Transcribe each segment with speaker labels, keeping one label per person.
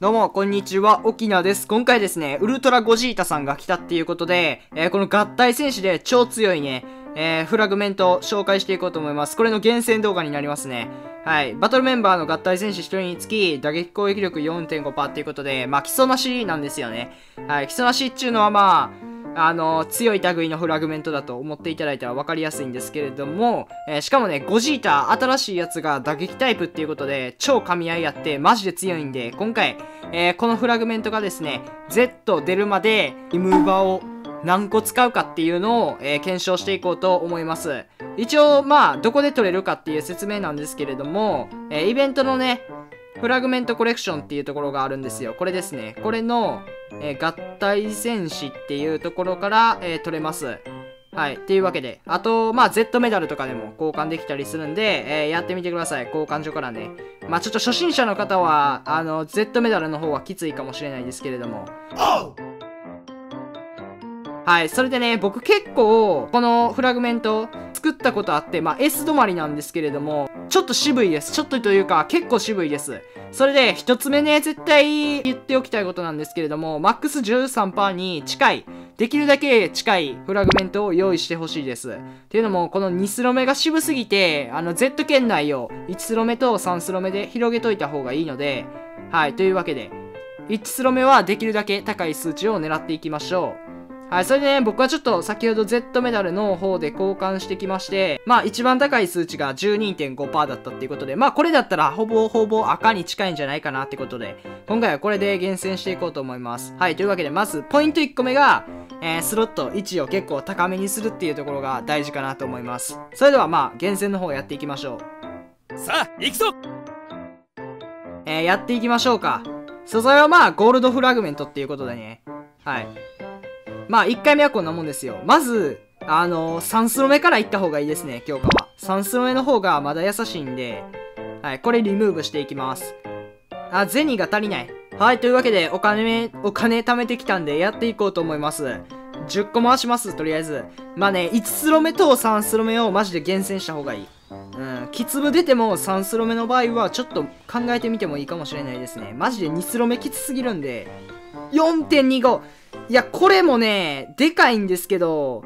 Speaker 1: どうも、こんにちは、沖縄です。今回ですね、ウルトラゴジータさんが来たっていうことで、えー、この合体戦士で超強いね、えー、フラグメントを紹介していこうと思います。これの厳選動画になりますね。はい。バトルメンバーの合体戦士1人につき、打撃攻撃力4.5%っていうことで、まあ、基礎なしなんですよね。はい。基礎なしっていうのはまあ、あの、強い類のフラグメントだと思っていただいたら分かりやすいんですけれども、えー、しかもね、ゴジータ、新しいやつが打撃タイプっていうことで、超噛み合いあって、マジで強いんで、今回、えー、このフラグメントがですね、Z 出るまで、リムーバーを何個使うかっていうのを、えー、検証していこうと思います。一応、まあ、どこで取れるかっていう説明なんですけれども、えイベントのね、フラグメントコレクションっていうところがあるんですよ。これですね。これの、えー、合体戦士っていうところから、えー、取れます。はい。っていうわけで。あと、まあ、Z メダルとかでも交換できたりするんで、えー、やってみてください。交換所からね。まあ、ちょっと初心者の方は、あの、Z メダルの方はきついかもしれないですけれども。はい。それでね、僕結構、このフラグメント作ったことあって、まあ、S 止まりなんですけれども、ちょっと渋いです。ちょっとというか、結構渋いです。それで、一つ目ね、絶対言っておきたいことなんですけれども、マックス13%に近い、できるだけ近いフラグメントを用意してほしいです。っていうのも、この2スロ目が渋すぎて、あの、Z 圏内を1スロ目と3スロ目で広げといた方がいいので、はい、というわけで、1スロ目はできるだけ高い数値を狙っていきましょう。はい、それでね、僕はちょっと先ほど Z メダルの方で交換してきまして、まあ一番高い数値が12.5%だったっていうことで、まあこれだったらほぼほぼ赤に近いんじゃないかなってことで、今回はこれで厳選していこうと思います。はい、というわけでまずポイント1個目が、えー、スロット位置を結構高めにするっていうところが大事かなと思います。それではまあ厳選の方やっていきましょ
Speaker 2: う。さあ、行くぞ
Speaker 1: えー、やっていきましょうか。素材はまあゴールドフラグメントっていうことでね。はい。まあ、1回目はこんなもんですよ。まず、あのー、3スロ目から行った方がいいですね、強化は。3スロ目の方がまだ優しいんで、はい、これリムーブしていきます。あ、銭が足りない。はい、というわけで、お金、お金貯めてきたんで、やっていこうと思います。10個回します、とりあえず。まあね、1スロ目と3スロ目をマジで厳選した方がいい。うん、きつぶ出ても3スロ目の場合はちょっと考えてみてもいいかもしれないですね。マジで2スロ目きつすぎるんで、4.25! いや、これもね、でかいんですけど、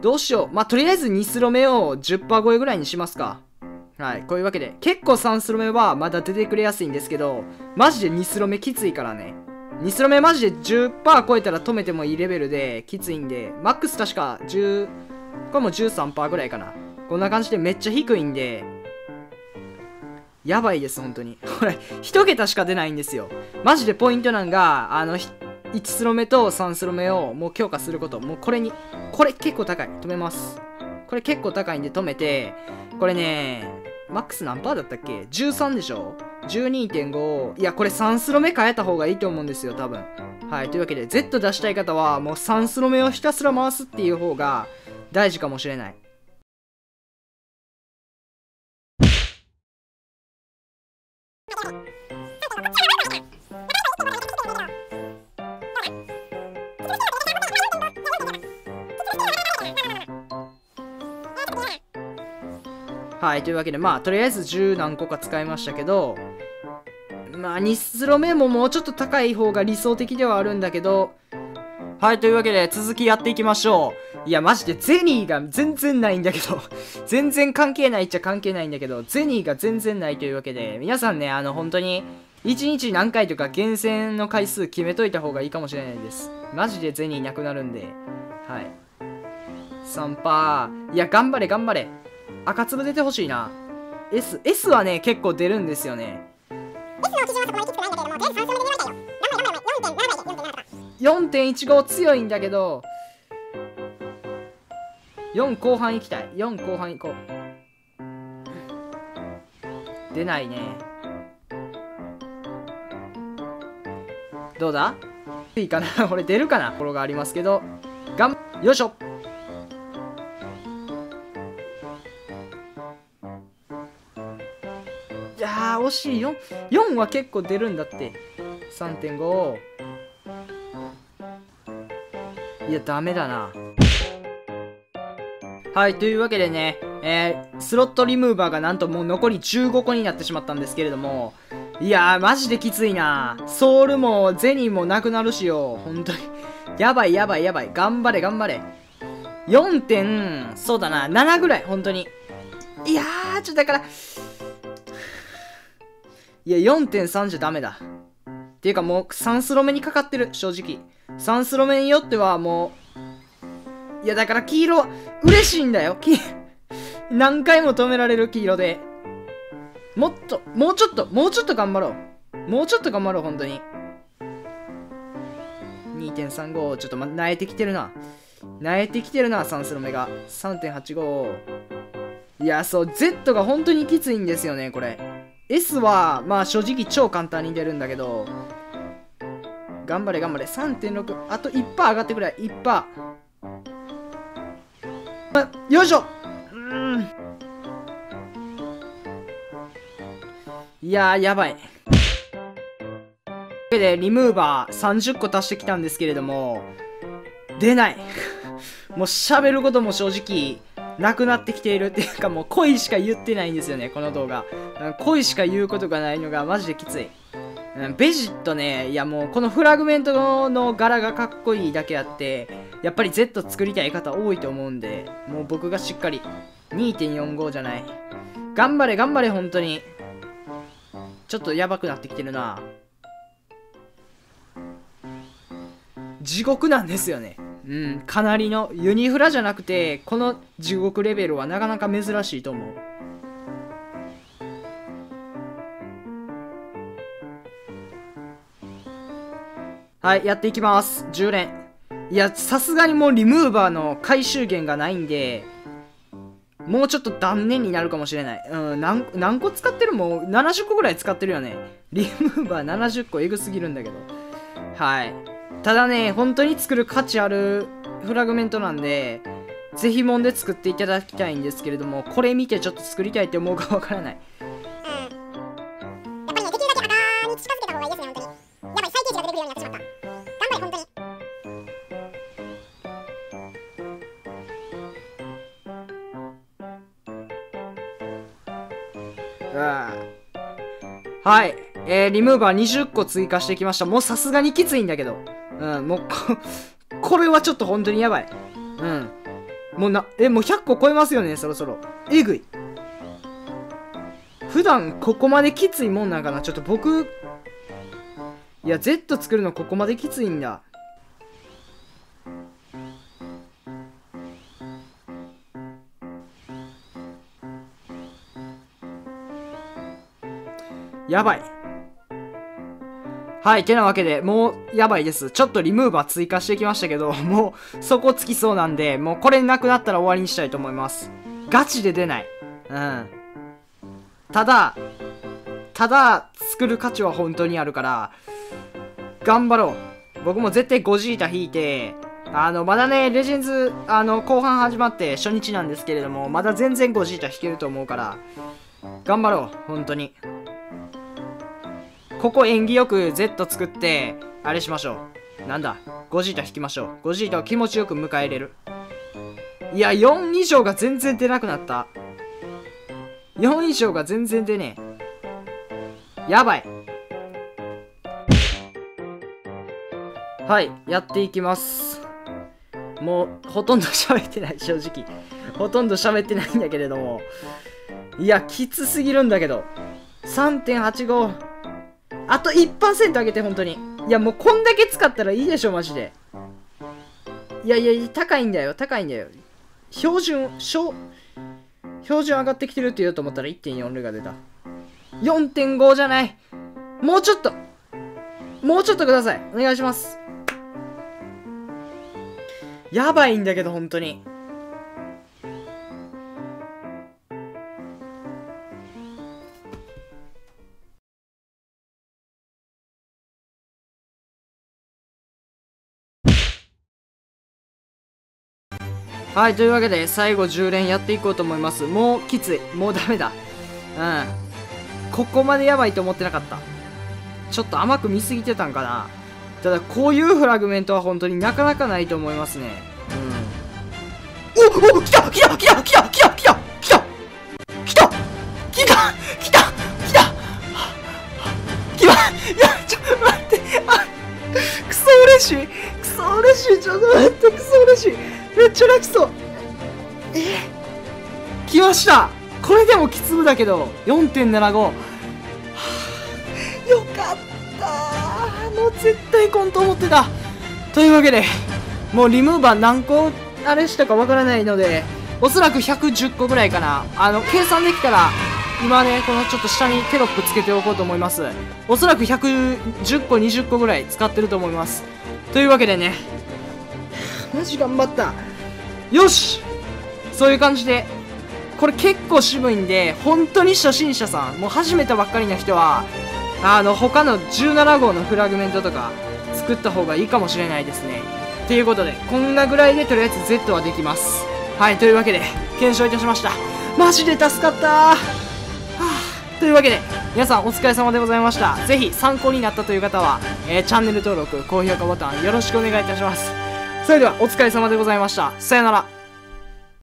Speaker 1: どうしよう。まあ、とりあえず2スロ目を10%超えぐらいにしますか。はい、こういうわけで。結構3スロ目はまだ出てくれやすいんですけど、マジで2スロ目きついからね。2スロ目マジで10%超えたら止めてもいいレベルできついんで、マックス確か10、これも13%ぐらいかな。こんな感じでめっちゃ低いんで、やばいです、本当に。これ、1桁しか出ないんですよ。マジでポイントなんが、あの、1スロ目と3スロ目をもう強化すること。もうこれに、これ結構高い。止めます。これ結構高いんで止めて、これね、マックス何パーだったっけ ?13 でしょ ?12.5。いや、これ3スロ目変えた方がいいと思うんですよ、多分。はい。というわけで、Z 出したい方は、もう3スロ目をひたすら回すっていう方が大事かもしれない。はい、というわけで、まあ、とりあえず10何個か使いましたけど、まあ、2スロ目ももうちょっと高い方が理想的ではあるんだけど、はい、というわけで続きやっていきましょう。いや、マジでゼニーが全然ないんだけど 全然関係ないっちゃ関係ないんだけど、ゼニーが全然ないというわけで、皆さんね、あの、本当に、1日何回とか厳選の回数決めといた方がいいかもしれないです。マジでゼニーなくなるんで、はい。3パー。いや、頑張れ頑張れ。赤粒出てほしいな。S、S はね、結構出るんですよね。S の基準はそこまできつくないんだけれども、とりあえず3勝目で狙いたいよ。頑張れ頑張れ、4.7倍で、4.7とか。4.15強いんだけど、4後半行きたい。4後半行こう。出ないね。どうだ？いいかな これ出るかなころがありますけど。がん、よいしょ惜しい。4、4は結構出るんだって。3.5。いや、ダメだな。はい、というわけでね、えー、スロットリムーバーがなんともう残り15個になってしまったんですけれども、いやー、マジできついな。ソウルも銭もなくなるしよ。本当に。やばいやばいやばい。頑張れ頑張れ。4点、そうだな、7ぐらい、本当に。いやー、ちょっとだから、いや、4.3じゃダメだ。っていうかもう3スロ目にかかってる、正直。3スロ目によってはもう、いやだから黄色、嬉しいんだよ。何回も止められる黄色で。もっと、もうちょっと、もうちょっと頑張ろう。もうちょっと頑張ろう、本当に。2.35、ちょっとま、慣れてきてるな。慣れてきてるな、3スロ目が。3.85。いや、そう、Z が本当にきついんですよね、これ。S は、まあ正直超簡単に出るんだけど、頑張れ頑張れ。3.6。あと1%上がってくれ。1%。よいしょうん。いやー、やばい。というわけで、リムーバー30個足してきたんですけれども、出ない。もう喋ることも正直、なくなってきているっていうかもう恋しか言ってないんですよね、この動画。恋しか言うことがないのがマジできつい。ベジットね、いやもうこのフラグメントの柄がかっこいいだけあって、やっぱり Z 作りたい方多いと思うんで、もう僕がしっかり2.45じゃない。頑張れ頑張れ本当に。ちょっとやばくなってきてるな。地獄なんですよね。うん、かなりの、ユニフラじゃなくて、この地獄レベルはなかなか珍しいと思う。はい、やっていきます。10連。いや、さすがにもうリムーバーの回収源がないんで、もうちょっと断念になるかもしれない。うん、何何個使ってるもう70個ぐらい使ってるよね。リムーバー70個エグすぎるんだけど。はい。ただね、本当に作る価値あるフラグメントなんで、ぜひもんで作っていただきたいんですけれども、これ見てちょっと作りたいって思うかわからない。うん。やっぱりね、できるだけ赤に近づけた方がいいですね、本当に。やばい、最低値が出てくるようになってしまった。頑張れ、本当に。はい。えー、リムーバー20個追加してきました。もうさすがにきついんだけど。うん、もうこ、れはちょっと本当にやばい。うん。もうな、え、もう100個超えますよね、そろそろ。えぐい。普段ここまできついもんなんかな？ちょっと僕、いや、Z 作るのここまできついんだ。やばい。はい、てなわけで、もう、やばいです。ちょっとリムーバー追加してきましたけど、もう、そこつきそうなんで、もうこれなくなったら終わりにしたいと思います。ガチで出ない。うん。ただ、ただ、作る価値は本当にあるから、頑張ろう。僕も絶対ゴジータ引いて、あの、まだね、レジェンズ、あの、後半始まって初日なんですけれども、まだ全然ゴジータ引けると思うから、頑張ろう、本当に。ここ縁起よく Z 作って、あれしましょう。なんだ、ゴジータ引きましょう。ゴジータを気持ちよく迎え入れる。いや、4以上が全然出なくなった。4以上が全然出ねえ。やばい。はい、やっていきます。もう、ほとんど喋ってない、正直。ほとんど喋ってないんだけれども。いや、きつすぎるんだけど。3.85。あと1%上げて、本当に。いや、もうこんだけ使ったらいいでしょ、マジで。いやいや、高いんだよ、高いんだよ。標準、標、標準上がってきてるって言うと思ったら1.40が出た。4.5じゃない。もうちょっと。もうちょっとください。お願いします。やばいんだけど、本当に。はい、というわけで、最後10連やっていこうと思います。もうきつい。もうダメだ。うん。ここまでやばいと思ってなかった。ちょっと甘く見すぎてたんかな。ただ、こういうフラグメントは本当になかなかないと思いますね。うん。おお来た来た来た来た来た来た来た来た来た来た来た来たいや、ちょ、待って。あ、くそ嬉しい。くそ嬉しい。ちょっと待って、くそ嬉しい。めっちゃ泣きそう。え、来ました。これでもきつぶだけど。4.75はあよかった。もう絶対コンと思ってた。というわけでもうリムーバー何個あれしたかわからないのでおそらく110個ぐらいかな。あの計算できたら今ねこのちょっと下にテロップつけておこうと思います。おそらく110個20個ぐらい使ってると思います。というわけでねマジ頑張った。よしそういう感じでこれ結構渋いんで本当に初心者さんもう始めたばっかりの人はあの他の17号のフラグメントとか作った方がいいかもしれないですね。ということでこんなぐらいでとりあえず Z はできます。はいというわけで検証いたしました。マジで助かった。というわけで皆さんお疲れ様でございました。ぜひ参考になったという方は、えー、チャンネル登録高評価ボタンよろしくお願いいたします。それではお疲れ様でございました。さよなら。